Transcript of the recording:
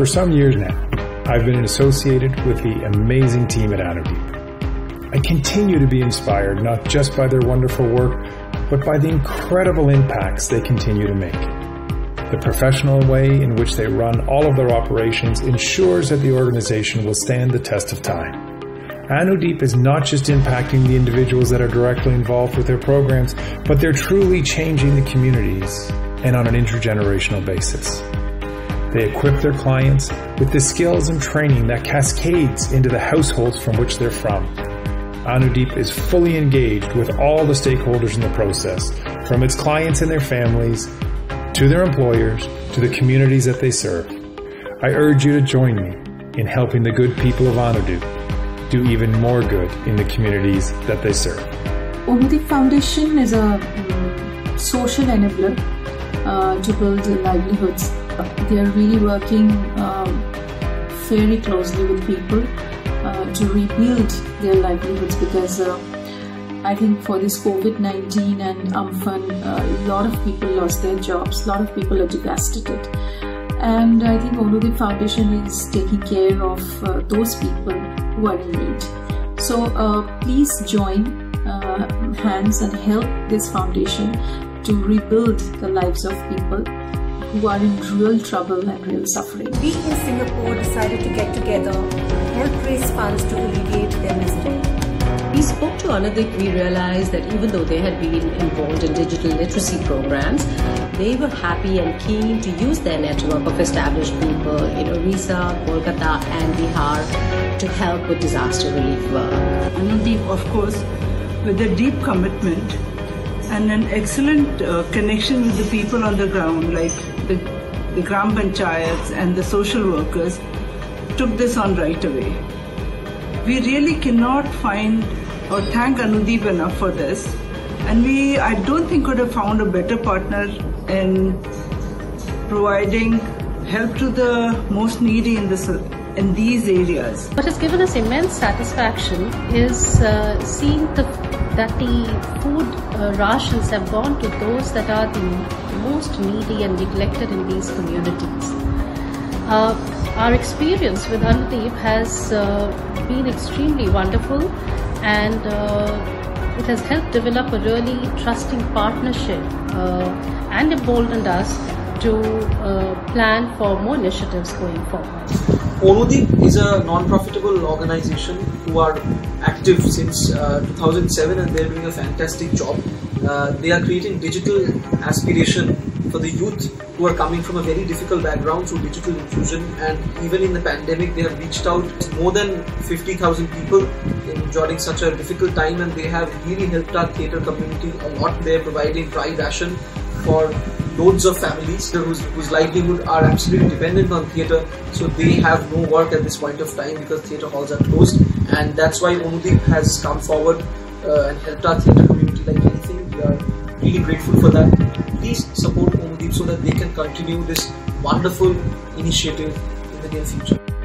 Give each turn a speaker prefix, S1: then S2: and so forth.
S1: For some years now, I've been associated with the amazing team at Anudip. I continue to be inspired not just by their wonderful work, but by the incredible impacts they continue to make. The professional way in which they run all of their operations ensures that the organization will stand the test of time. Anudip is not just impacting the individuals that are directly involved with their programs, but they're truly changing the communities and on an intergenerational basis. They equip their clients with the skills and training that cascades into the households from which they're from. Anudip is fully engaged with all the stakeholders in the process, from its clients and their families, to their employers, to the communities that they serve. I urge you to join me in helping the good people of Anudip do even more good in the communities that they serve.
S2: Anudip Foundation is a um, social enabler uh, to build livelihoods. They are really working um, very closely with people uh, to rebuild their livelihoods because uh, I think for this COVID 19 and Amphan, uh, a lot of people lost their jobs, a lot of people are devastated. And I think Anudip Foundation is taking care of uh, those people who are in need. So uh, please join uh, hands and help this foundation to rebuild the lives of people who are in real trouble and real suffering.
S3: We in Singapore decided to get together and help raise funds to alleviate their misery.
S4: We spoke to Anudip, we realized that even though they had been involved in digital literacy programs, they were happy and keen to use their network of established people in Orissa, Kolkata and Bihar to help with disaster relief work.
S5: Anudip, of course, with a deep commitment and an excellent uh, connection with the people on the ground, like the, the Gram Panchayats and the social workers, took this on right away. We really cannot find or thank Anudip enough for this. And we, I don't think, could have found a better partner in providing help to the most needy in this in these areas.
S6: What has given us immense satisfaction is uh, seeing the, that the food uh, rations have gone to those that are the most needy and neglected in these communities. Uh, our experience with Anudip has uh, been extremely wonderful and uh, it has helped develop a really trusting partnership uh, and emboldened us to plan for more initiatives going forward.
S7: Anudip is a non-profitable organization who are active since uh, 2007 and they're doing a fantastic job. Uh, they are creating digital aspiration for the youth who are coming from a very difficult background through digital inclusion and even in the pandemic they have reached out to more than 50,000 people in during such a difficult time and they have really helped our theatre community a lot. They're providing dry ration for loads of families whose, whose livelihood are absolutely dependent on theatre so they have no work at this point of time because theatre halls are closed and that's why Anudip has come forward uh, and helped our theatre community like anything. We are really grateful for that. Please support Anudip so that they can continue this wonderful initiative in the near future.